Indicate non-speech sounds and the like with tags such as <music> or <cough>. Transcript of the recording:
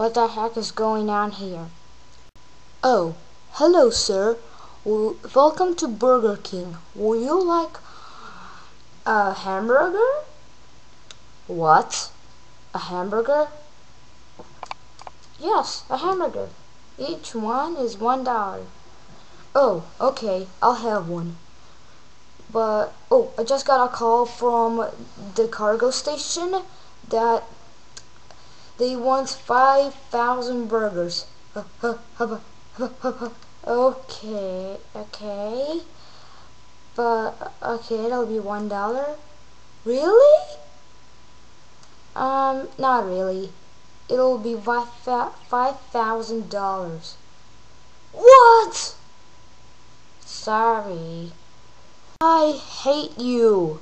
What the heck is going on here? Oh, hello, sir. Welcome to Burger King. Would you like a hamburger? What? A hamburger? Yes, a hamburger. Each one is one dollar. Oh, okay, I'll have one. But oh, I just got a call from the cargo station that they want five thousand burgers. <laughs> Okay, okay. But okay, that'll be one dollar. Really? Um, not really. It'll be five thousand dollars. What? Sorry. I hate you.